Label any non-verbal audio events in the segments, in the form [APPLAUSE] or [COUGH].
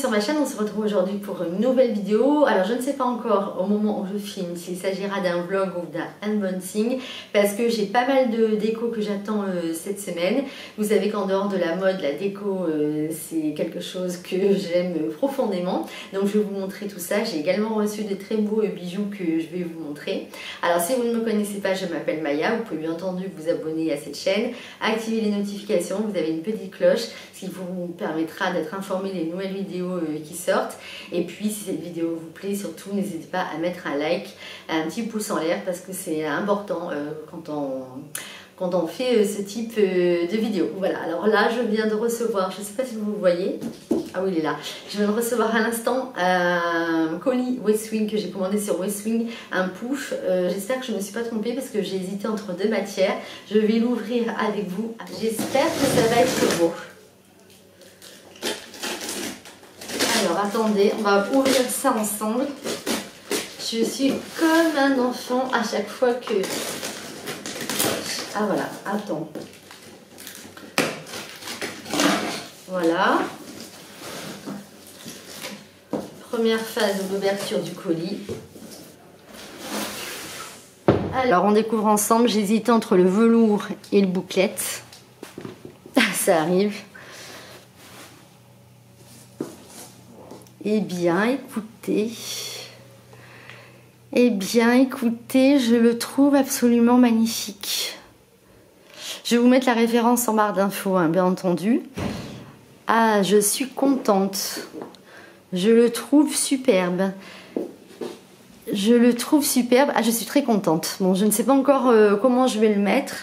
sur ma chaîne, on se retrouve aujourd'hui pour une nouvelle vidéo. Alors je ne sais pas encore au moment où je filme s'il s'agira d'un vlog ou d'un unboxing parce que j'ai pas mal de déco que j'attends euh, cette semaine. Vous savez qu'en dehors de la mode, la déco euh, c'est quelque chose que [LAUGHS] j'aime profondément. Donc je vais vous montrer tout ça. J'ai également reçu de très beaux bijoux que je vais vous montrer. Alors si vous ne me connaissez pas, je m'appelle Maya. Vous pouvez bien entendu vous abonner à cette chaîne, activer les notifications, vous avez une petite cloche, ce qui vous permettra d'être informé des nouvelles vidéos euh, qui sortent. Et puis si cette vidéo vous plaît, surtout n'hésitez pas à mettre un like, un petit pouce en l'air parce que c'est important euh, quand on quand on fait euh, ce type de vidéo. Voilà, alors là je viens de recevoir, je ne sais pas si vous voyez, ah oui il est là, je viens de recevoir à l'instant un colis Westwing que j'ai commandé sur Westwing, un pouf, j'espère que je ne me suis pas trompée parce que j'ai hésité entre deux matières, je vais l'ouvrir avec vous, j'espère que ça va être beau. Attendez, on va ouvrir ça ensemble. Je suis comme un enfant à chaque fois que... Ah voilà, attends. Voilà. Première phase de l'ouverture du colis. Alors on découvre ensemble, j'hésite entre le velours et le bouclette. [LAUGHS] Ça arrive. Eh bien, écoutez. Eh bien, écoutez, je le trouve absolument magnifique. Je vais vous mettre la référence en barre d'infos, hein, bien entendu. Ah, je suis contente. Je le trouve superbe. Je le trouve superbe. Ah, je suis très contente. Bon, je ne sais pas encore euh, comment je vais le mettre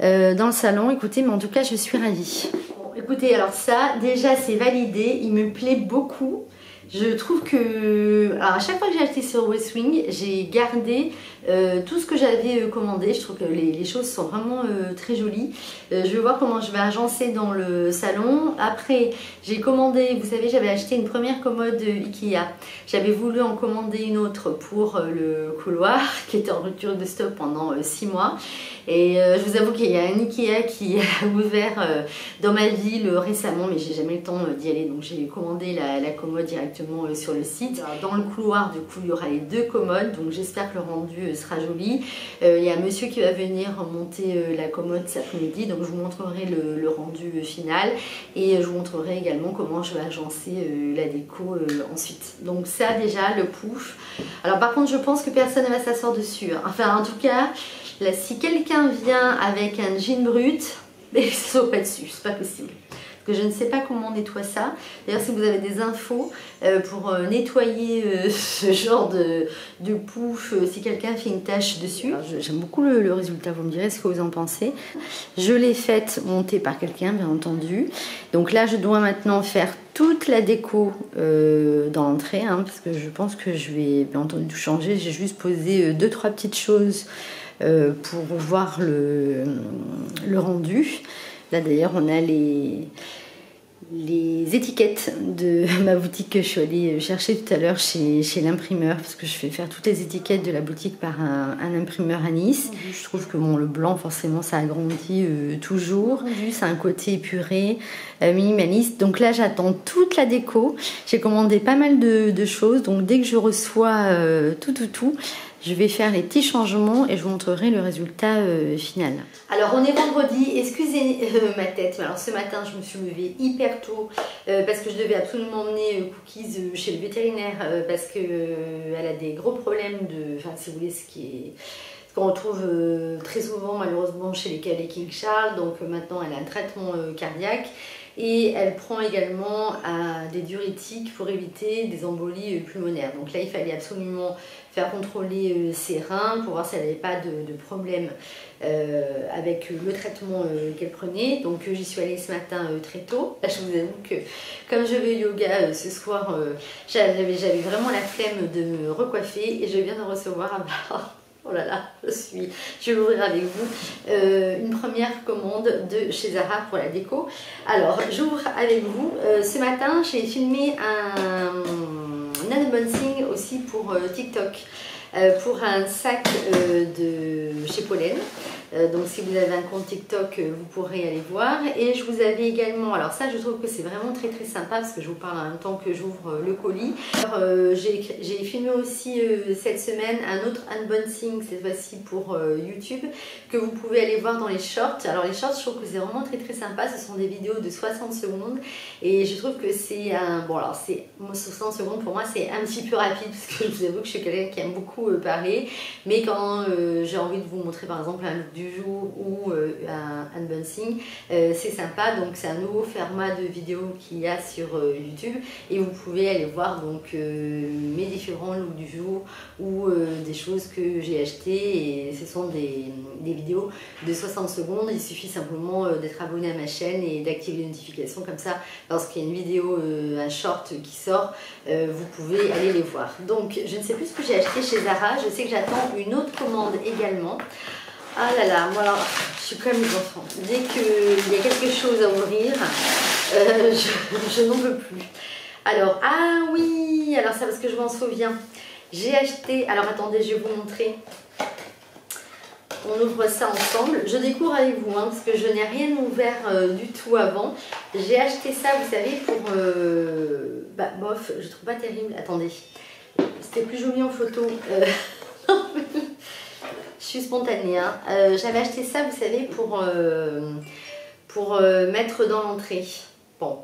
euh, dans le salon. Écoutez, mais en tout cas, je suis ravie. écoutez, alors ça, déjà, c'est validé. Il me plaît beaucoup. Je trouve que, alors à chaque fois que j'ai acheté sur Westwing, j'ai gardé euh, tout ce que j'avais euh, commandé. Je trouve que les, choses sont vraiment euh, très jolies. je vais voir comment je vais agencer dans le salon. Après, j'ai commandé, vous savez, j'avais acheté une première commode Ikea. J'avais voulu en commander une autre pour le couloir [LAUGHS] qui était en rupture de stock pendant 6 mois. Et je vous avoue qu'il y a un Ikea qui [LAUGHS] a ouvert dans ma ville récemment, mais j'ai jamais le temps d'y aller. Donc j'ai commandé la, la commode directement euh, sur le site. Dans le couloir, du coup, il y aura les deux commodes, donc j'espère que le rendu euh, sera joli. Euh, il y a un monsieur qui va venir monter la commode cet après-midi, donc je vous montrerai le, rendu final et je vous montrerai également comment je vais agencer la déco ensuite. Donc ça déjà, le pouf. Alors par contre, je pense que personne ne va s'asseoir dessus. Hein. Enfin, en tout cas, là, si quelqu'un vient avec un jean brut, [LAUGHS] mais ne saute pas dessus, c'est pas possible que je ne sais pas comment on nettoie ça. D'ailleurs, si vous avez des infos euh, pour euh, nettoyer euh, [LAUGHS] ce genre de, pouf, si quelqu'un fait une tâche dessus, j'aime beaucoup le, résultat, vous me direz ce que vous en pensez. Je l'ai faite monter par quelqu'un, bien entendu. Donc là, je dois maintenant faire toute la déco dans l'entrée, hein, parce que je pense que je vais bien entendu tout changer. J'ai juste posé deux, trois petites choses pour voir le, le rendu. Là d'ailleurs, on a les, les étiquettes de [LAUGHS] ma boutique que je suis allée chercher tout à l'heure chez, l'imprimeur parce que je fais faire toutes les étiquettes de la boutique par un, imprimeur à Nice. Je trouve que bon, le blanc forcément ça agrandit euh, toujours. C'est un côté épuré, euh, minimaliste. Donc là j'attends toute la déco. J'ai commandé pas mal de, choses donc dès que je reçois euh, tout tout tout je vais faire les petits changements et je vous montrerai le résultat euh, final. Alors on est vendredi, excusez euh, [LAUGHS] ma tête, alors ce matin je me suis levée hyper tôt euh, parce que je devais absolument emmener Cookies chez le vétérinaire parce qu'elle a des gros problèmes de, enfin si vous voulez ce qui est qu'on retrouve très souvent malheureusement chez les Calais King Charles, donc maintenant elle a un traitement cardiaque et elle prend également des diurétiques pour éviter des embolies pulmonaires. Donc là il fallait absolument faire contrôler euh, ses reins pour voir si elle n'avait pas de, problème euh, avec le traitement euh, qu'elle prenait. Donc j'y suis allée ce matin très tôt. Je vous avoue que comme je vais yoga ce soir, j'avais vraiment la flemme de me recoiffer et je viens de recevoir [LAUGHS] Oh là là, je suis, je vais l'ouvrir avec vous. une première commande de chez Zara pour la déco. Alors, j'ouvre avec vous. ce matin, j'ai filmé un unboxing aussi pour euh, TikTok. Euh, pour un sac euh, de chez Pollen. Euh, donc si vous avez un compte TikTok, euh, vous pourrez aller voir. Et je vous avais également, alors ça je trouve que c'est vraiment très très sympa parce que je vous parle en même temps que j'ouvre le colis. J'ai filmé aussi cette semaine un autre unboxing, cette fois-ci pour YouTube, que vous pouvez aller voir dans les shorts. Alors les shorts, je trouve que c'est vraiment très très sympa. Ce sont des vidéos de 60 secondes et je trouve que c'est un... Bon alors c'est 60 secondes pour moi c'est un petit peu rapide [LAUGHS] parce que je vous avoue que je suis quelqu'un qui aime beaucoup parler. Mais quand j'ai envie de vous montrer par exemple un look du jour ou euh, un unboxing. Euh, c'est sympa, donc c'est un nouveau format de vidéo qu'il y a sur euh, YouTube et vous pouvez aller voir donc mes différents looks du jour ou des choses que j'ai achetées et ce sont des, des, vidéos de 60 secondes. Il suffit simplement d'être abonné à ma chaîne et d'activer les notifications comme ça lorsqu'il y a une vidéo, un short qui sort, vous pouvez aller les voir. Donc je ne sais plus ce que j'ai acheté chez Zara, je sais que j'attends une autre commande également. Ah là là, moi alors, je suis comme les enfants. Dès qu'il y a quelque chose à ouvrir, euh, [LAUGHS] je, n'en veux plus. Alors, ah oui, alors ça parce que je m'en souviens. J'ai acheté, alors attendez, je vais vous montrer. On ouvre ça ensemble. Je découvre avec vous, hein, parce que je n'ai rien ouvert euh, du tout avant. J'ai acheté ça, vous savez, pour... Euh, bah, bof, je trouve pas terrible. Attendez, c'était plus joli en photo. [LAUGHS] Je suis spontanée. Hein. Euh, j'avais acheté ça, vous savez, pour, euh, pour euh, mettre dans l'entrée. Bon,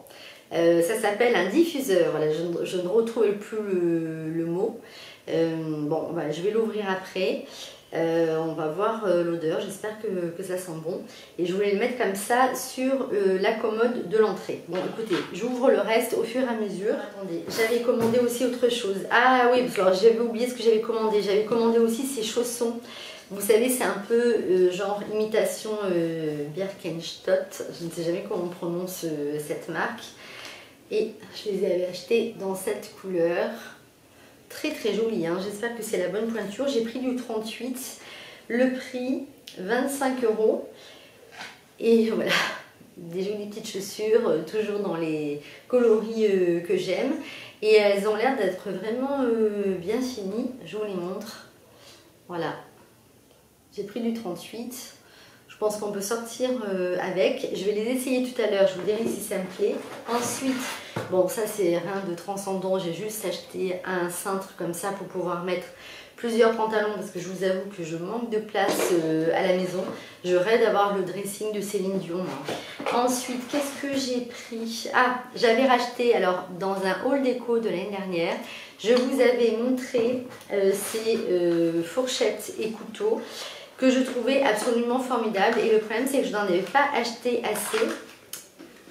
ça s'appelle un diffuseur. Voilà, je, ne retrouvais plus le, mot. bon, je vais l'ouvrir après. on va voir l'odeur, j'espère que, ça sent bon. Et je voulais le mettre comme ça sur la commode de l'entrée. Bon, écoutez, j'ouvre le reste au fur et à mesure. Attendez, j'avais commandé aussi autre chose. Ah oui, que j'avais oublié ce que j'avais commandé. J'avais commandé aussi ces chaussons. Vous savez, c'est un peu euh, genre imitation euh, Birkenstock. Je ne sais jamais comment on prononce euh, cette marque. Et je les avais achetés dans cette couleur. Très très jolie. Hein. J'espère que c'est la bonne pointure. J'ai pris du 38. Le prix, 25 euros. Et voilà, des jolies petites chaussures, toujours dans les coloris que j'aime. Et elles ont l'air d'être vraiment bien finies. Je vous les montre. Voilà, j'ai pris du 38. Je pense qu'on peut sortir euh, avec. Je vais les essayer tout à l'heure, je vous dirai si ça me plaît. Ensuite, bon ça c'est rien de transcendant, j'ai juste acheté un cintre comme ça pour pouvoir mettre plusieurs pantalons parce que je vous avoue que je manque de place euh, à la maison. Je rêve d'avoir le dressing de Céline Dion. Ensuite, qu'est-ce que j'ai pris? Ah, j'avais racheté alors dans un haul déco de l'année dernière. Je vous avais montré euh, ces fourchettes et couteaux que je trouvais absolument formidable. Et le problème, c'est que je n'en avais pas acheté assez.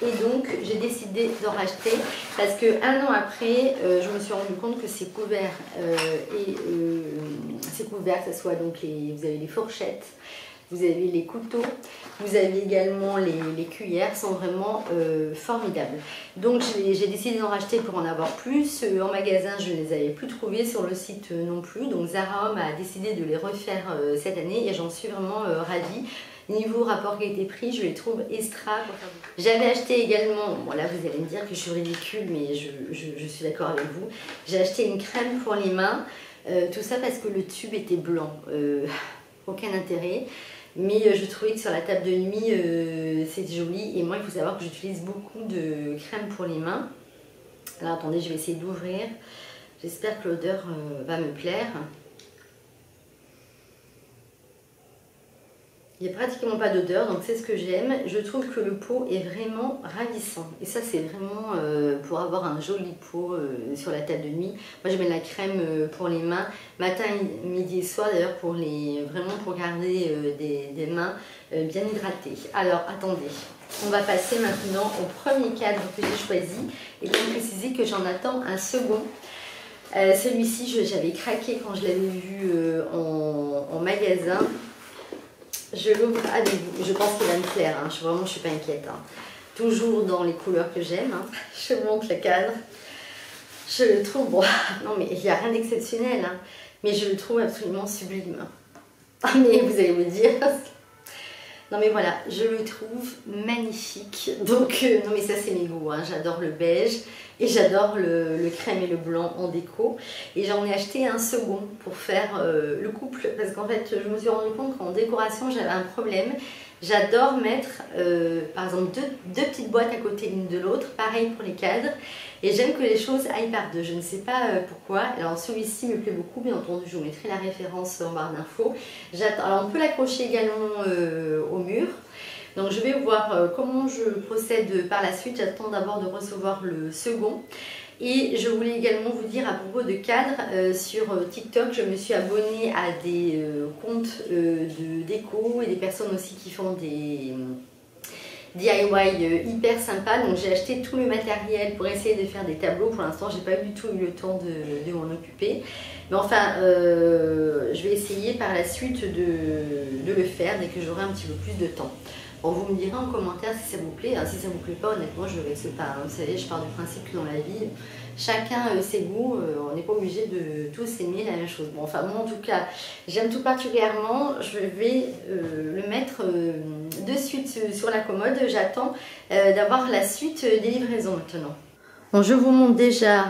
Et donc, j'ai décidé d'en racheter parce que un an après, euh, je me suis rendu compte que ces couverts euh, et euh, ces couverts, que ce soit donc les, vous avez les fourchettes, vous avez les couteaux, vous avez également les, cuillères, sont vraiment euh, formidables. Donc j'ai décidé d'en racheter pour en avoir plus. Euh, en magasin, je ne les avais plus trouvés, sur le site euh, non plus. Donc Zara Home a décidé de les refaire cette année et j'en suis vraiment ravie. Niveau rapport qualité-prix, je les trouve extra. J'avais acheté également, bon là vous allez me dire que je suis ridicule, mais je, suis d'accord avec vous. J'ai acheté une crème pour les mains, tout ça parce que le tube était blanc. [LAUGHS] aucun intérêt. Mais euh, je trouvais que sur la table de nuit, euh, c'est joli. Et moi, il faut savoir que j'utilise beaucoup de crème pour les mains. Alors attendez, je vais essayer d'ouvrir. J'espère que l'odeur euh, va me plaire. A pratiquement pas d'odeur, donc c'est ce que j'aime. Je trouve que le pot est vraiment ravissant. Et ça, c'est vraiment euh, pour avoir un joli pot euh, sur la table de nuit. Moi, je mets la crème euh, pour les mains, matin, midi et soir, d'ailleurs, pour les vraiment pour garder des, mains bien hydratées. Alors, attendez. On va passer maintenant au premier cadre que j'ai choisi. Et bien préciser que j'en attends un second. Celui-ci, j'avais craqué quand je l'avais vu en magasin. Je l'ouvre avec vous. Je pense qu'il va me plaire. Hein. Je, vraiment, je suis pas inquiète. Hein. Toujours dans les couleurs que j'aime. Hein. [LAUGHS] Je montre le cadre. Je le trouve... [LAUGHS] Non, mais il n'y a rien d'exceptionnel. Mais je le trouve absolument sublime. [LAUGHS] Ah, mais vous allez me dire... Non mais voilà, je le trouve magnifique. Donc, euh, non mais ça c'est mes goûts, hein. j'adore le beige et j'adore le, crème et le blanc en déco. Et j'en ai acheté un second pour faire euh, le couple parce qu'en fait je me suis rendu compte qu'en décoration j'avais un problème. J'adore mettre euh, par exemple deux, petites boîtes à côté l'une de l'autre, pareil pour les cadres. Et j'aime que les choses aillent par deux. Je ne sais pas euh, pourquoi. Alors celui-ci me plaît beaucoup, bien entendu, je vous mettrai la référence en barre d'infos. Alors on peut l'accrocher également euh, au mur. Donc je vais voir comment je procède par la suite. J'attends d'abord de recevoir le second. Et je voulais également vous dire à propos de cadres, sur TikTok, je me suis abonnée à des comptes de déco et des personnes aussi qui font des DIY euh, hyper sympa. Donc j'ai acheté tout le matériel pour essayer de faire des tableaux. Pour l'instant, j'ai pas du tout eu le temps de, m'en occuper. Mais enfin, euh, je vais essayer par la suite de, le faire dès que j'aurai un petit peu plus de temps. Bon, vous me direz en commentaire si ça vous plaît. Hein, si ça vous plaît pas, honnêtement, je ne reste pas. Hein. Vous savez, je pars du principe que dans la vie, chacun euh, ses goûts, euh, on n'est pas obligé de tous aimer la même chose. Bon, enfin, moi en tout cas, j'aime tout particulièrement. Je vais euh, le mettre de suite sur la commode. J'attends d'avoir la suite des livraisons maintenant. Je vous montre déjà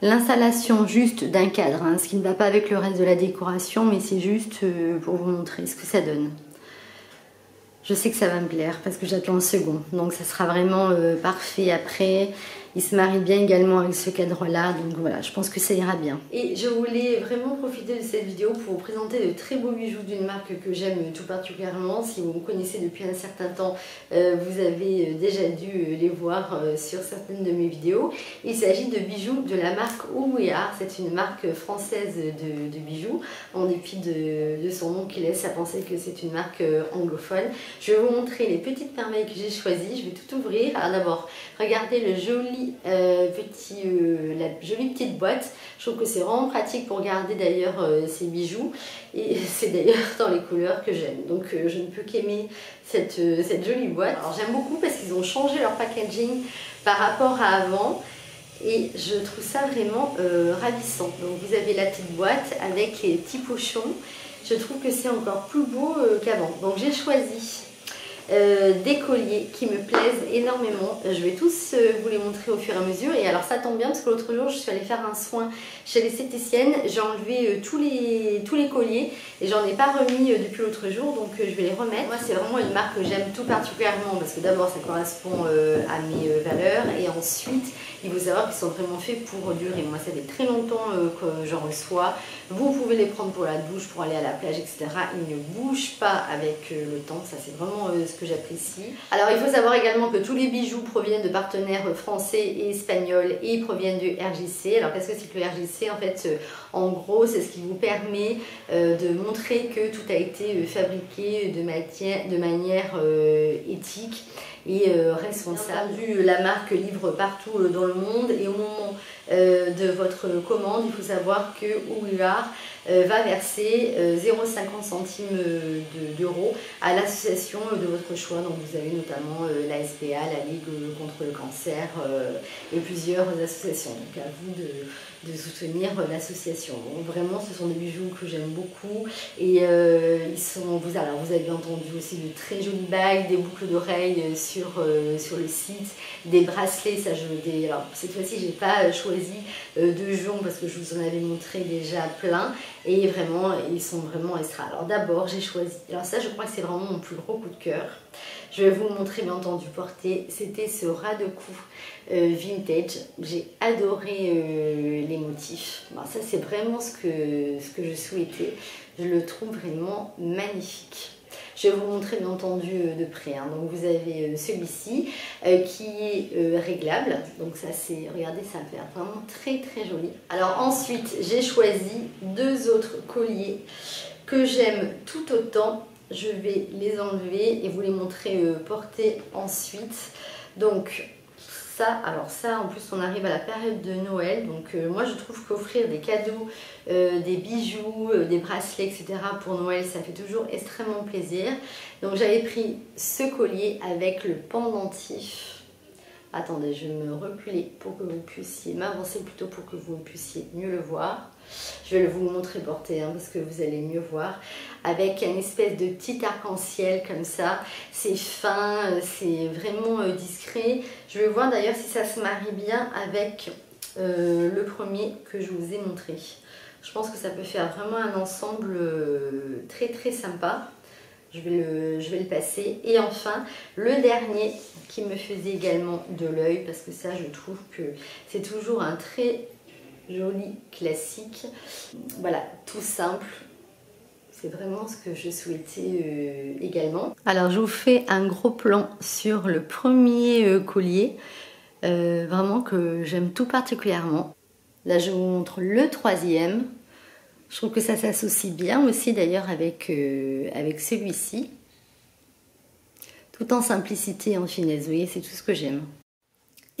l'installation juste d'un cadre, hein, ce qui ne va pas avec le reste de la décoration, mais c'est juste pour vous montrer ce que ça donne. Je sais que ça va me plaire parce que j'attends le second, donc ça sera vraiment parfait après il se marie bien également avec ce cadre-là, donc voilà, je pense que ça ira bien. Et je voulais vraiment profiter de cette vidéo pour vous présenter de très beaux bijoux d'une marque que j'aime tout particulièrement. Si vous me connaissez depuis un certain temps, euh, vous avez euh, déjà dû euh, les voir sur certaines de mes vidéos. Il s'agit de bijoux de la marque Ouéard, c'est une marque française de, bijoux, en dépit de, son nom qui laisse à penser que c'est une marque anglophone. Je vais vous montrer les petites merveilles que j'ai choisies, je vais tout ouvrir. Alors d'abord, regardez le joli euh, euh, la jolie petite boîte. Je trouve que c'est vraiment pratique pour garder d'ailleurs euh, ces bijoux. Et [LAUGHS] c'est d'ailleurs dans les couleurs que j'aime. Donc je ne peux qu'aimer cette, cette jolie boîte. Alors j'aime beaucoup parce qu'ils ont changé leur packaging par rapport à avant. Et je trouve ça vraiment ravissant. Donc vous avez la petite boîte avec les petits pochons. Je trouve que c'est encore plus beau qu'avant. Donc j'ai choisi euh, des colliers qui me plaisent énormément. Je vais tous euh, vous les montrer au fur et à mesure. Et alors ça tombe bien parce que l'autre jour je suis allée faire un soin chez l'esthéticienne. J'ai enlevé euh, tous, les, tous les colliers et j'en ai pas remis depuis l'autre jour donc je vais les remettre. Moi c'est vraiment une marque que j'aime tout particulièrement parce que d'abord ça correspond à mes valeurs et ensuite il faut savoir qu'ils sont vraiment faits pour durer. Moi ça fait très longtemps que j'en reçois. Vous pouvez les prendre pour la douche, pour aller à la plage, etc. Ils ne bougent pas avec le temps. Ça c'est vraiment ce j'apprécie. Alors il faut savoir également que tous les bijoux proviennent de partenaires français et espagnols et proviennent du RJC. Alors qu'est-ce que c'est que le RJC En fait, euh, en gros, c'est ce qui vous permet euh, de montrer que tout a été euh, fabriqué de, de manière éthique et responsable. La marque livre partout dans le monde et au moment de votre commande, il faut savoir que euh, va verser 0,50 euh, centimes euh, d'euros à l'association de votre choix. Donc vous avez notamment la SPA, la Ligue contre le cancer et plusieurs associations. Donc à vous de, soutenir l'association. vraiment, ce sont des bijoux que j'aime beaucoup et ils sont. Vous, alors vous avez entendu aussi de très jolies bagues, des boucles d'oreilles sur, sur le site, des bracelets. Ça, je, alors cette fois-ci, j'ai pas choisi de joncs parce que je vous en avais montré déjà plein et vraiment, ils sont vraiment extra. Alors d'abord, j'ai choisi, alors ça je crois que c'est vraiment mon plus gros coup de cœur. Je vais vous montrer bien entendu porter, c'était ce ras de cou euh, vintage. J'ai adoré euh, les motifs. ça c'est vraiment ce que, ce que je souhaitais. Je le trouve vraiment magnifique. Je vais vous montrer bien entendu euh, de près. Hein. Donc vous avez euh, celui-ci euh, qui est réglable. Donc ça c'est, regardez, ça a l'air vraiment très très joli. Alors ensuite, j'ai choisi deux autres colliers que j'aime tout autant. Je vais les enlever et vous les montrer porter ensuite. Donc alors ça, en plus, on arrive à la période de Noël. Donc euh, moi, je trouve qu'offrir des cadeaux, euh, des bijoux, euh, des bracelets, etc. pour Noël, ça fait toujours extrêmement plaisir. Donc j'avais pris ce collier avec le pendentif. Attendez, je vais me reculer pour que vous puissiez m'avancer plutôt pour que vous puissiez mieux le voir. Je vais vous montrer porté hein, parce que vous allez mieux voir. Avec une espèce de petit arc-en-ciel comme ça. C'est fin, c'est vraiment discret. Je vais voir d'ailleurs si ça se marie bien avec le premier que je vous ai montré. Je pense que ça peut faire vraiment un ensemble très très sympa. Je vais, le, je vais le passer. Et enfin, le dernier qui me faisait également de l'œil, parce que ça, je trouve que c'est toujours un très joli classique. Voilà, tout simple. C'est vraiment ce que je souhaitais euh, également. Alors, je vous fais un gros plan sur le premier euh, collier. Euh, vraiment que j'aime tout particulièrement. Là, je vous montre le troisième. Je trouve que ça s'associe bien aussi d'ailleurs avec, avec celui-ci. Tout en simplicité et en finesse, vous voyez, c'est tout ce que j'aime.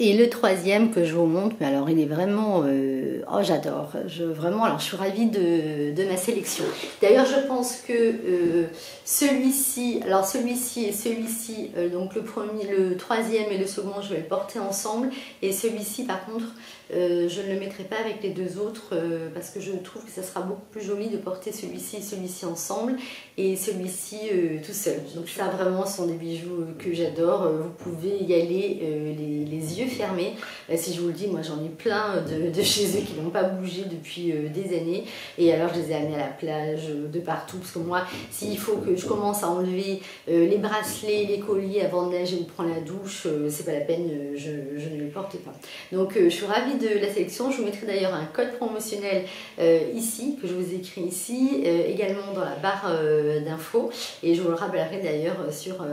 Et le troisième que je vous montre, mais alors il est vraiment... Euh, oh j'adore, je, vraiment, alors je suis ravie de, ma sélection. D'ailleurs je pense que euh, celui-ci, alors celui-ci et celui-ci, euh, donc le premier, le troisième et le second, je vais le porter ensemble. Et celui-ci par contre, je ne le mettrai pas avec les deux autres parce que je trouve que ça sera beaucoup plus joli de porter celui-ci et celui-ci ensemble et celui-ci tout seul. Donc ça vraiment sont des bijoux que j'adore. Vous pouvez y aller les, les yeux fermé. Euh, si je vous le dis, moi j'en ai plein de, chez eux qui n'ont pas bougé depuis euh, des années. Et alors je les ai amenés à la plage, euh, de partout. Parce que moi, s'il faut que je commence à enlever les bracelets, les colliers avant de nager ou prendre la douche, c'est pas la peine, Donc je suis ravie de la sélection. Je vous mettrai d'ailleurs un code promotionnel ici, que je vous écris ici, également dans la barre d'infos. Et je vous le rappellerai d'ailleurs sur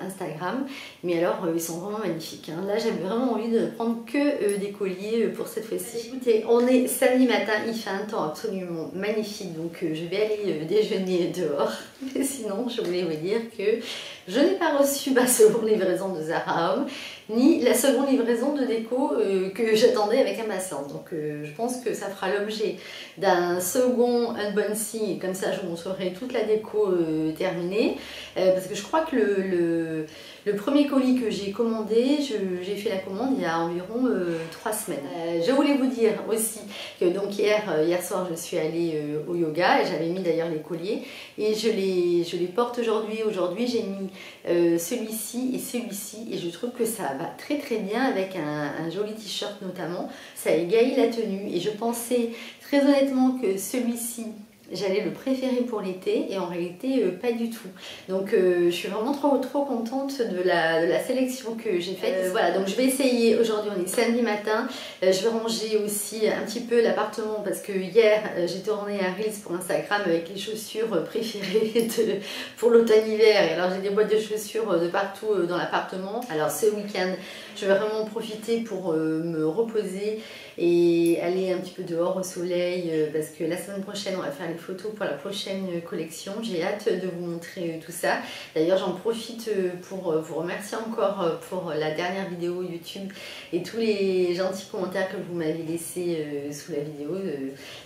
Instagram. Mais alors, ils sont vraiment magnifiques. Hein. Là, j'avais vraiment envie de prendre que euh, des colliers euh, pour cette fois-ci. Écoutez, on est samedi matin, il fait un temps absolument magnifique, donc euh, je vais aller déjeuner dehors. [LAUGHS] Mais sinon, je voulais vous dire que je n'ai pas reçu ma seconde livraison de Zara ni la seconde livraison de déco que j'attendais avec impatience. Donc je pense que ça fera l'objet d'un second unboxing, comme ça je vous montrerai toute la déco terminée. parce que je crois que le le premier colis que j'ai commandé, j'ai fait la commande il y a environ euh, trois semaines. Euh, je voulais vous dire aussi que donc hier, euh, hier soir, je suis allée au yoga et j'avais mis d'ailleurs les colliers et je les, je les porte aujourd'hui. Aujourd'hui, j'ai mis celui-ci et celui-ci et je trouve que ça va très très bien avec un, un joli t-shirt notamment. Ça égaye la tenue et je pensais très honnêtement que celui-ci j'allais le préférer pour l'été et en réalité euh, pas du tout. Donc euh, je suis vraiment trop trop contente de la, sélection que j'ai faite. Euh, voilà, donc je vais essayer, aujourd'hui on est samedi matin, je vais ranger aussi un petit peu l'appartement parce que hier j'ai tourné un Reels pour Instagram avec les chaussures préférées [LAUGHS] pour l'automne-hiver. Et alors j'ai des boîtes de chaussures de partout dans l'appartement. Alors ce week-end, je vais vraiment profiter pour me reposer et aller un petit peu dehors au soleil parce que la semaine prochaine on va faire les photos pour la prochaine collection. J'ai hâte de vous montrer euh, tout ça. D'ailleurs, j'en profite euh, pour euh, vous remercier encore pour la dernière vidéo YouTube et tous les gentils commentaires que vous m'avez laissés sous la vidéo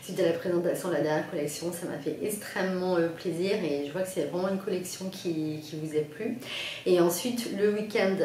suite à la présentation de la dernière collection. Ça m'a fait extrêmement plaisir et je vois que c'est vraiment une collection qui, qui, vous a plu. Et ensuite, le week-end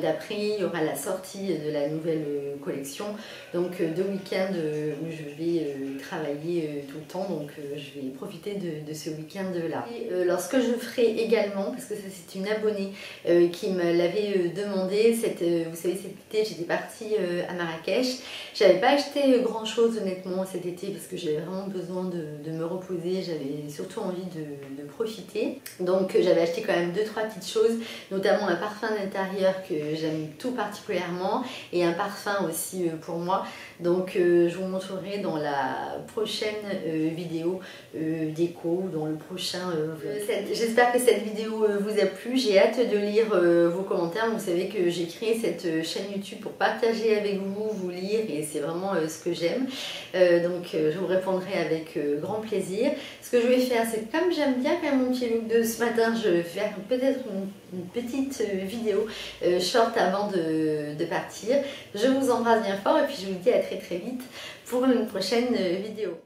d'après, il y aura la sortie de la nouvelle collection. Donc, deux week-ends où je vais travailler tout le temps. Donc, je vais profiter de, ce week-end-là. Euh, alors, je ferai également, parce que c'est une abonnée euh, qui me l'avait euh, demandé, cette, vous savez, cet été, j'étais partie à Marrakech. J'avais pas acheté grand-chose, honnêtement, cet été, parce que j'avais vraiment besoin de, me reposer. J'avais surtout envie de, de profiter. Donc, j'avais acheté quand même deux, trois petites choses, notamment un parfum d'intérieur que j'aime tout particulièrement et un parfum aussi pour moi. Donc, je vous montrerai dans la prochaine vidéo euh, déco dans le prochain euh, J'espère que cette vidéo euh, vous a plu. J'ai hâte de lire vos commentaires. Vous savez que j'ai créé cette chaîne YouTube pour partager avec vous, vous lire et c'est vraiment ce que j'aime. donc je vous répondrai avec grand plaisir. Ce que je vais faire, c'est comme j'aime bien quand même mon petit look de ce matin, je vais faire peut-être une, petite vidéo short avant de, de partir. Je vous embrasse bien fort et puis je vous dis à très très vite pour une prochaine vidéo.